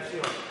canción.